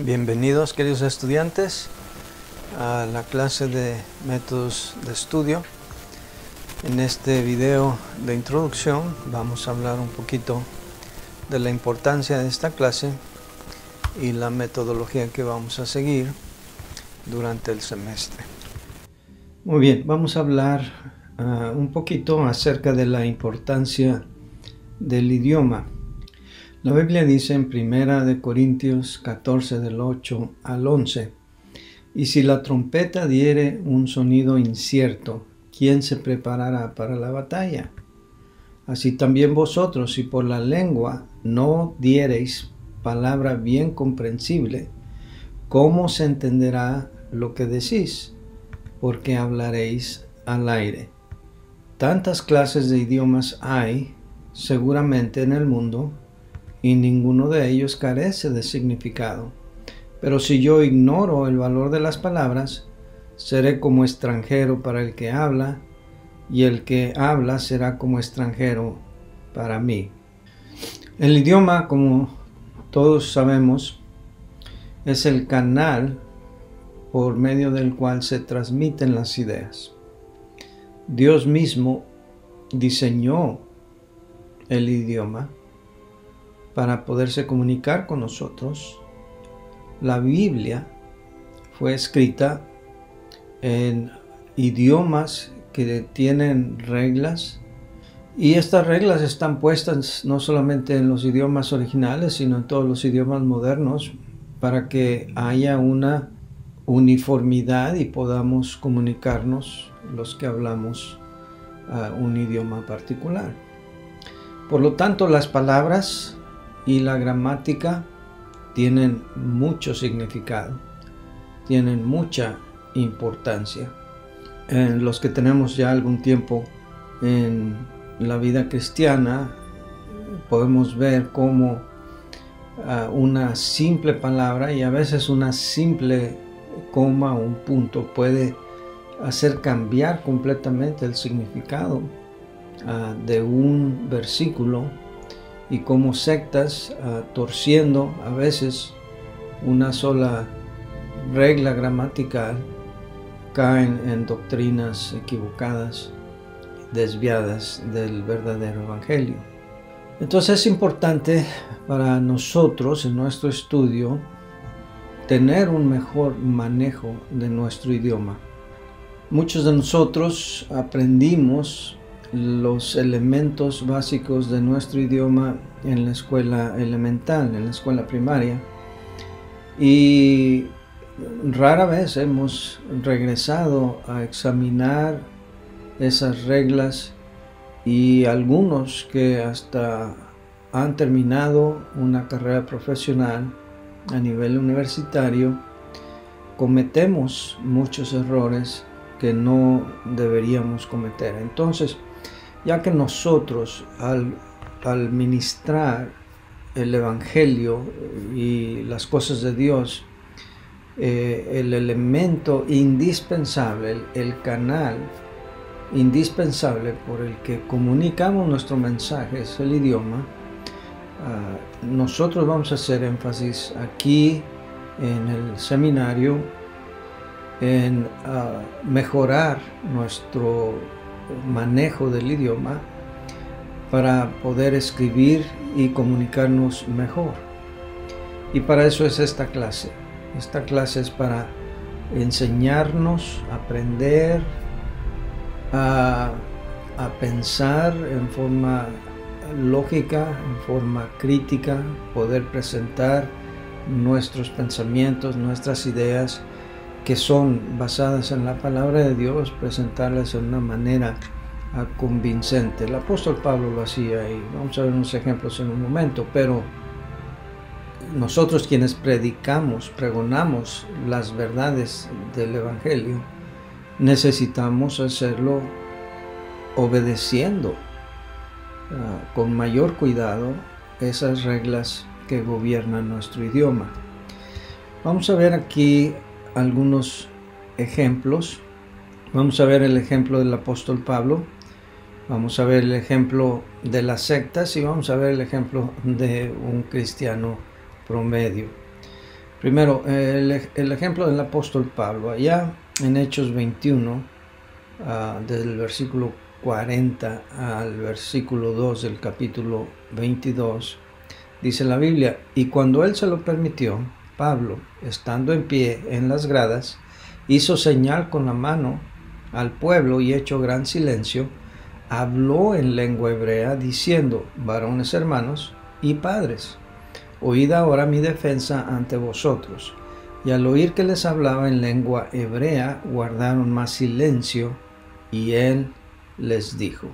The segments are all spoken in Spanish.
Bienvenidos queridos estudiantes a la clase de métodos de estudio. En este video de introducción vamos a hablar un poquito de la importancia de esta clase y la metodología que vamos a seguir durante el semestre. Muy bien, vamos a hablar uh, un poquito acerca de la importancia del idioma. La Biblia dice en Primera de Corintios 14 del 8 al 11, y si la trompeta diere un sonido incierto, ¿quién se preparará para la batalla? Así también vosotros, si por la lengua no diereis palabra bien comprensible, ¿cómo se entenderá lo que decís? Porque hablaréis al aire. Tantas clases de idiomas hay, seguramente en el mundo, y ninguno de ellos carece de significado. Pero si yo ignoro el valor de las palabras, seré como extranjero para el que habla, y el que habla será como extranjero para mí. El idioma, como todos sabemos, es el canal por medio del cual se transmiten las ideas. Dios mismo diseñó el idioma para poderse comunicar con nosotros. La Biblia fue escrita en idiomas que tienen reglas y estas reglas están puestas no solamente en los idiomas originales, sino en todos los idiomas modernos para que haya una uniformidad y podamos comunicarnos los que hablamos uh, un idioma particular. Por lo tanto, las palabras y la gramática tienen mucho significado, tienen mucha importancia. En los que tenemos ya algún tiempo en la vida cristiana, podemos ver cómo uh, una simple palabra y a veces una simple coma o un punto puede hacer cambiar completamente el significado uh, de un versículo y como sectas uh, torciendo a veces una sola regla gramatical caen en doctrinas equivocadas, desviadas del verdadero evangelio. Entonces es importante para nosotros en nuestro estudio tener un mejor manejo de nuestro idioma. Muchos de nosotros aprendimos los elementos básicos de nuestro idioma en la escuela elemental, en la escuela primaria. Y rara vez hemos regresado a examinar esas reglas y algunos que hasta han terminado una carrera profesional a nivel universitario, cometemos muchos errores que no deberíamos cometer. Entonces, ya que nosotros al, ministrar el Evangelio y las cosas de Dios, eh, el elemento indispensable, el, canal indispensable por el que comunicamos nuestro mensaje es el idioma, ah, nosotros vamos a hacer énfasis aquí en el seminario en ah, mejorar nuestro manejo del idioma para poder escribir y comunicarnos mejor. Y para eso es esta clase. Esta clase es para enseñarnos, aprender a, a pensar en forma lógica, en forma crítica, poder presentar nuestros pensamientos, nuestras ideas que son basadas en la palabra de Dios, presentarlas de una manera ah, convincente. El apóstol Pablo lo hacía y vamos a ver unos ejemplos en un momento, pero nosotros quienes predicamos, pregonamos las verdades del Evangelio, necesitamos hacerlo obedeciendo ah, con mayor cuidado esas reglas que gobiernan nuestro idioma. Vamos a ver aquí algunos ejemplos. Vamos a ver el ejemplo del apóstol Pablo, vamos a ver el ejemplo de las sectas y vamos a ver el ejemplo de un cristiano promedio. Primero, el, ejemplo del apóstol Pablo, allá en Hechos 21, ah, del versículo 40 al versículo 2 del capítulo 22, dice la Biblia, y cuando él se lo permitió, Pablo, estando en pie en las gradas, hizo señal con la mano al pueblo y hecho gran silencio, habló en lengua hebrea diciendo, varones hermanos y padres, Oíd ahora mi defensa ante vosotros. Y al oír que les hablaba en lengua hebrea, guardaron más silencio, y él les dijo.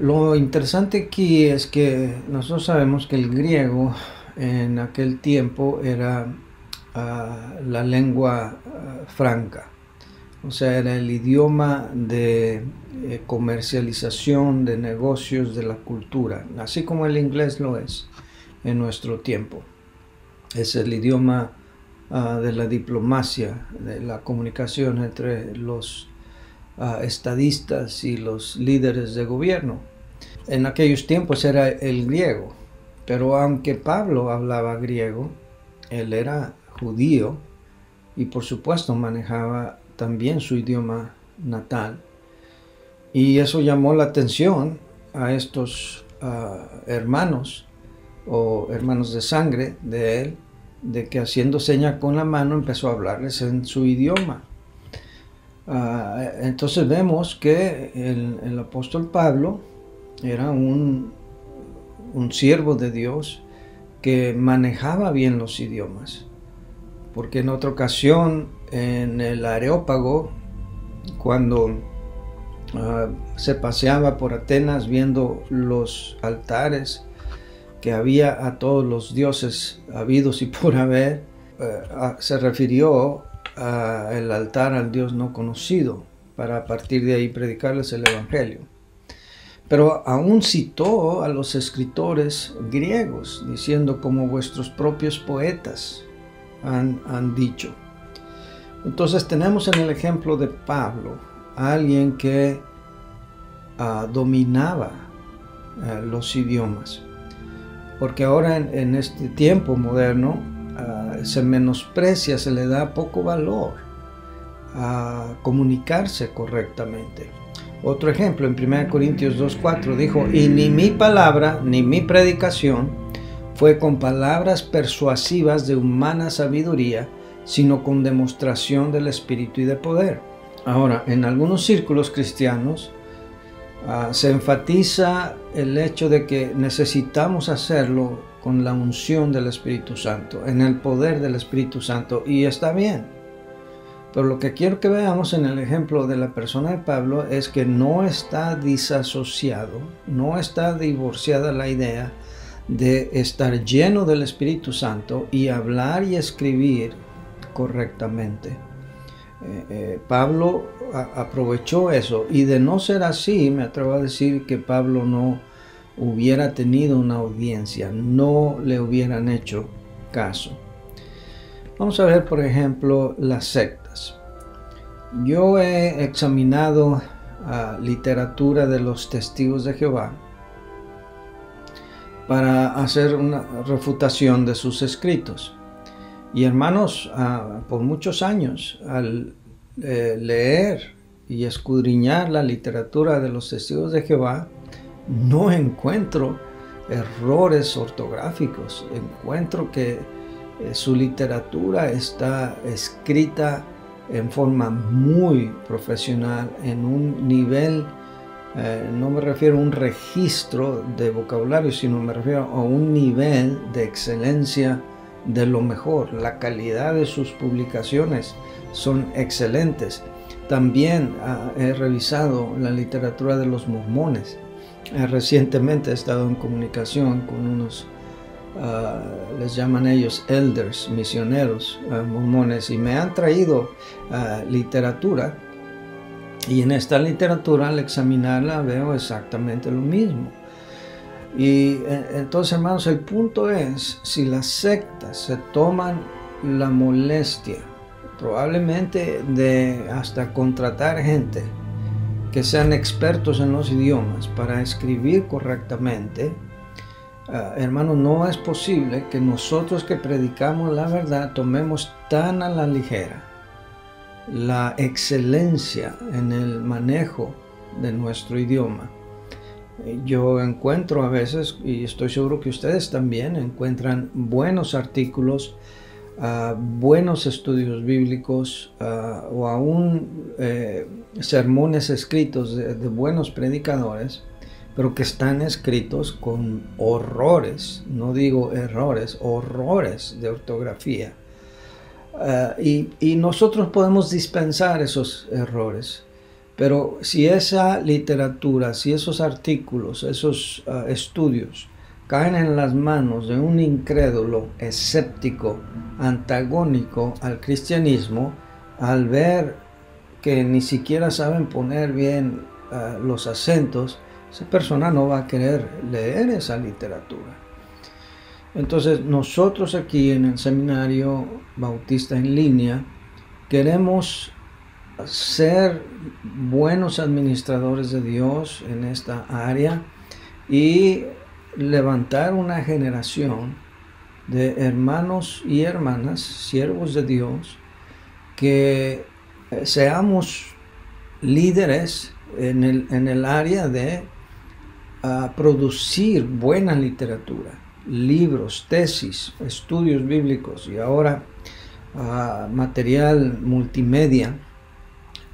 Lo interesante aquí es que nosotros sabemos que el griego en aquel tiempo era ah, la lengua ah, franca, o sea, era el idioma de eh, comercialización, de negocios, de la cultura, así como el inglés lo es en nuestro tiempo. Es el idioma ah, de la diplomacia, de la comunicación entre los estadistas y los líderes de gobierno. En aquellos tiempos era el griego, pero aunque Pablo hablaba griego, él era judío y por supuesto manejaba también su idioma natal. Y eso llamó la atención a estos ah, hermanos o hermanos de sangre de él, de que haciendo seña con la mano empezó a hablarles en su idioma. Ah, entonces vemos que el, apóstol Pablo era un, un siervo de Dios que manejaba bien los idiomas. Porque en otra ocasión, en el Areópago, cuando ah, se paseaba por Atenas viendo los altares que había a todos los dioses habidos y por haber, eh, se refirió al altar al Dios no conocido, para a partir de ahí predicarles el Evangelio. Pero aún citó a los escritores griegos, diciendo como vuestros propios poetas han, han dicho. Entonces tenemos en el ejemplo de Pablo alguien que ah, dominaba eh, los idiomas porque ahora en, este tiempo moderno ah, se menosprecia, se le da poco valor a comunicarse correctamente. Otro ejemplo, en 1 Corintios 2.4 dijo, y ni mi palabra ni mi predicación fue con palabras persuasivas de humana sabiduría, sino con demostración del Espíritu y de poder. Ahora, en algunos círculos cristianos, Ah, se enfatiza el hecho de que necesitamos hacerlo con la unción del Espíritu Santo, en el poder del Espíritu Santo, y está bien. Pero lo que quiero que veamos en el ejemplo de la persona de Pablo es que no está disasociado, no está divorciada la idea de estar lleno del Espíritu Santo y hablar y escribir correctamente. Eh, eh, Pablo aprovechó eso y de no ser así, me atrevo a decir que Pablo no hubiera tenido una audiencia, no le hubieran hecho caso. Vamos a ver, por ejemplo, las sectas. Yo he examinado literatura de los testigos de Jehová para hacer una refutación de sus escritos. Y hermanos, por muchos años, al eh, leer y escudriñar la literatura de los testigos de Jehová, no encuentro errores ortográficos. Encuentro que su literatura está escrita en forma muy profesional, en un nivel, eh, no me refiero a un registro de vocabulario, sino me refiero a un nivel de excelencia de lo mejor. La calidad de sus publicaciones son excelentes. También ah, he revisado la literatura de los mormones. Eh, recientemente he estado en comunicación con unos, ah, les llaman ellos elders, misioneros ah, mormones, y me han traído literatura. Y en esta literatura, al examinarla, veo exactamente lo mismo. Y eh, entonces, hermanos, el punto es, si las sectas se toman la molestia, probablemente de hasta contratar gente que sean expertos en los idiomas para escribir correctamente, Ah, hermano, no es posible que nosotros que predicamos la verdad tomemos tan a la ligera la excelencia en el manejo de nuestro idioma. Yo encuentro a veces, y estoy seguro que ustedes también encuentran buenos artículos, ah, buenos estudios bíblicos ah, o aún eh, sermones escritos de buenos predicadores pero que están escritos con horrores, no digo errores, horrores de ortografía. Eh, y, nosotros podemos dispensar esos errores, pero si esa literatura, si esos artículos, esos eh, estudios caen en las manos de un incrédulo, escéptico, antagónico al cristianismo, al ver que ni siquiera saben poner bien eh, los acentos, esa persona no va a querer leer esa literatura. Entonces nosotros aquí en el seminario bautista en línea queremos ser buenos administradores de Dios en esta área y levantar una generación de hermanos y hermanas, siervos de Dios, que seamos líderes en el, en el área de a producir buena literatura, libros, tesis, estudios bíblicos y ahora material multimedia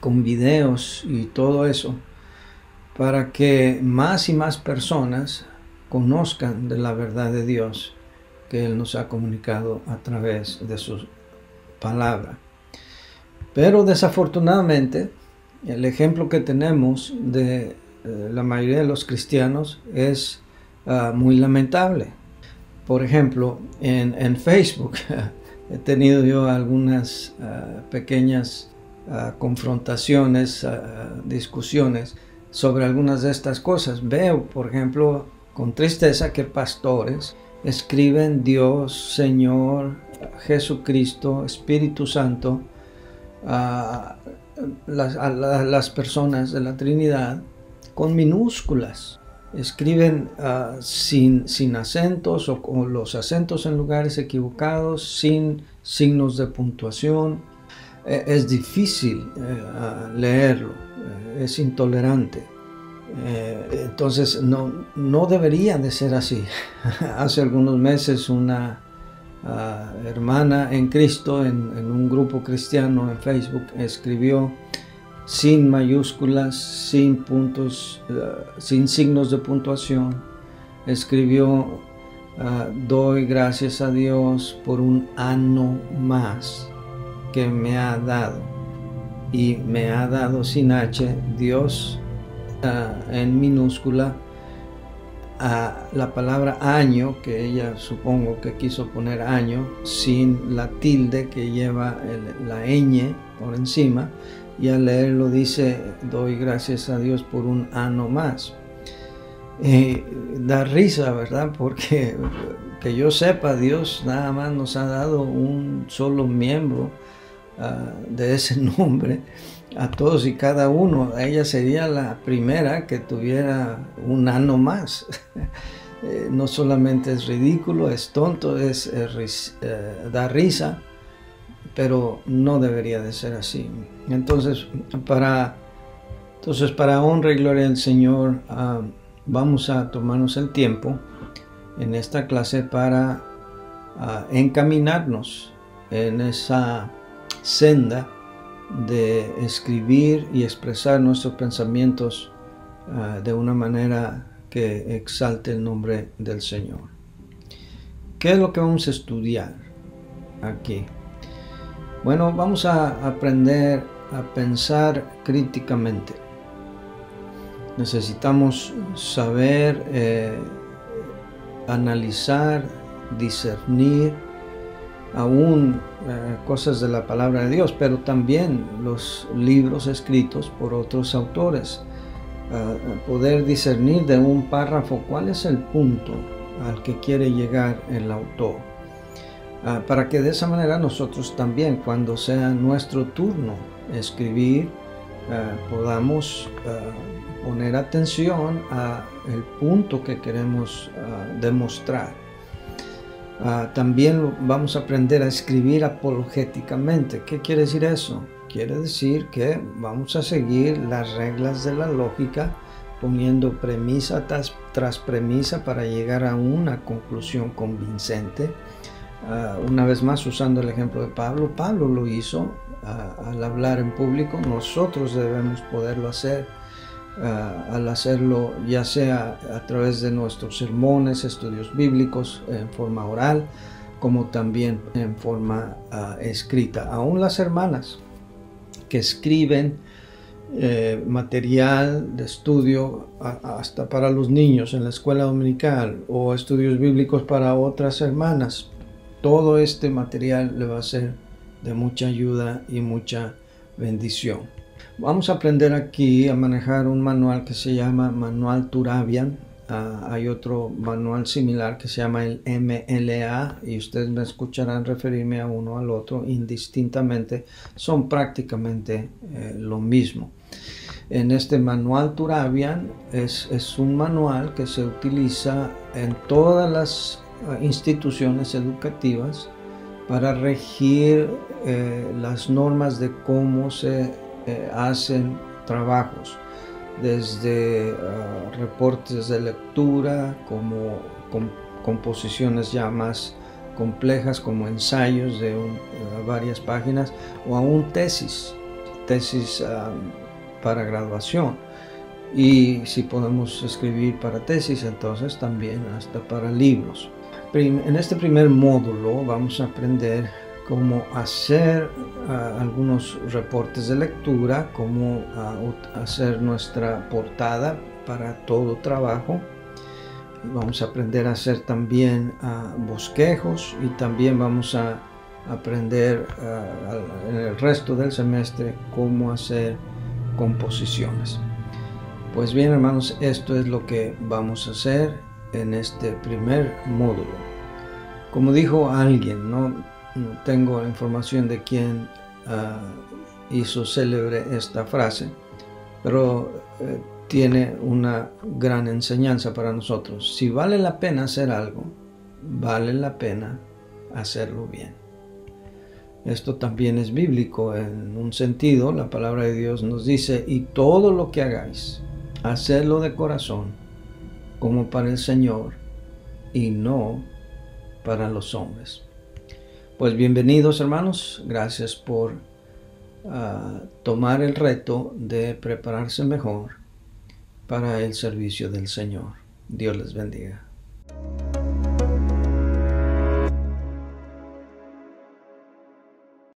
con videos y todo eso para que más y más personas conozcan de la verdad de Dios que Él nos ha comunicado a través de su palabra. Pero desafortunadamente, el ejemplo que tenemos de eh, la mayoría de los cristianos es ah, muy lamentable. Por ejemplo, en, Facebook he tenido yo algunas ah, pequeñas ah, confrontaciones, discusiones sobre algunas de estas cosas. Veo, por ejemplo, con tristeza que pastores escriben Dios, Señor, Jesucristo, Espíritu Santo a las personas de la Trinidad con minúsculas. Escriben ah, sin, sin, acentos o con los acentos en lugares equivocados, sin signos de puntuación. E, es difícil eh, ah, leerlo, eh, es intolerante. Eh, entonces no, no debería de ser así. Hace algunos meses una ah, hermana en Cristo en, en, un grupo cristiano en Facebook escribió sin mayúsculas, sin puntos, eh, sin signos de puntuación. Escribió, ah, doy gracias a Dios por un año más que me ha dado. Y me ha dado sin H, Dios ah, en minúscula, a la palabra año, que ella supongo que quiso poner año, sin la tilde que lleva la ñ por encima, y al leerlo dice, doy gracias a Dios por un ano más. Eh, da risa, ¿verdad? Porque que yo sepa, Dios nada más nos ha dado un solo miembro ah, de ese nombre a todos y cada uno. Ella sería la primera que tuviera un ano más. Eh, no solamente es ridículo, es tonto, es, eh, da risa pero no debería de ser así. Entonces, para, entonces, para honra y gloria del Señor, ah, vamos a tomarnos el tiempo en esta clase para ah, encaminarnos en esa senda de escribir y expresar nuestros pensamientos ah, de una manera que exalte el nombre del Señor. ¿Qué es lo que vamos a estudiar aquí? Bueno, vamos a aprender a pensar críticamente. Necesitamos saber eh, analizar, discernir aún eh, cosas de la palabra de Dios, pero también los libros escritos por otros autores. poder discernir de un párrafo cuál es el punto al que quiere llegar el autor Ah, para que de esa manera nosotros también, cuando sea nuestro turno escribir, ah, podamos ah, poner atención a el punto que queremos demostrar. También vamos a aprender a escribir apologéticamente. ¿Qué quiere decir eso? Quiere decir que vamos a seguir las reglas de la lógica poniendo premisa tras, premisa para llegar a una conclusión convincente. Ah, una vez más, usando el ejemplo de Pablo, Pablo lo hizo al hablar en público, nosotros debemos poderlo hacer al hacerlo ya sea a través de nuestros sermones, estudios bíblicos en forma oral, como también en forma ah, escrita. Aún las hermanas que escriben eh, material de estudio hasta para los niños en la escuela dominical o estudios bíblicos para otras hermanas, todo este material le va a ser de mucha ayuda y mucha bendición. Vamos a aprender aquí a manejar un manual que se llama Manual Turabian. Ah, hay otro manual similar que se llama el MLA y ustedes me escucharán referirme a uno al otro indistintamente. Son prácticamente eh, lo mismo. En este manual Turabian es, es, un manual que se utiliza en todas las instituciones educativas para regir eh, las normas de cómo se eh, hacen trabajos, desde ah, reportes de lectura, como composiciones ya más complejas, como ensayos de varias páginas, o aún tesis, tesis ah, para graduación. Y si podemos escribir para tesis, entonces también hasta para libros. En este primer módulo vamos a aprender cómo hacer ah, algunos reportes de lectura, cómo ah, hacer nuestra portada para todo trabajo. Vamos a aprender a hacer también ah, bosquejos y también vamos a aprender en el resto del semestre cómo hacer composiciones. Pues bien hermanos, esto es lo que vamos a hacer en este primer módulo. Como dijo alguien, ¿no? tengo información de quién ah, hizo célebre esta frase, pero eh, tiene una gran enseñanza para nosotros. Si vale la pena hacer algo, vale la pena hacerlo bien. Esto también es bíblico en un sentido. La palabra de Dios nos dice, y todo lo que hagáis, hacedlo de corazón, como para el Señor, y no para los hombres. Pues bienvenidos hermanos, gracias por ah, tomar el reto de prepararse mejor para el servicio del Señor. Dios les bendiga.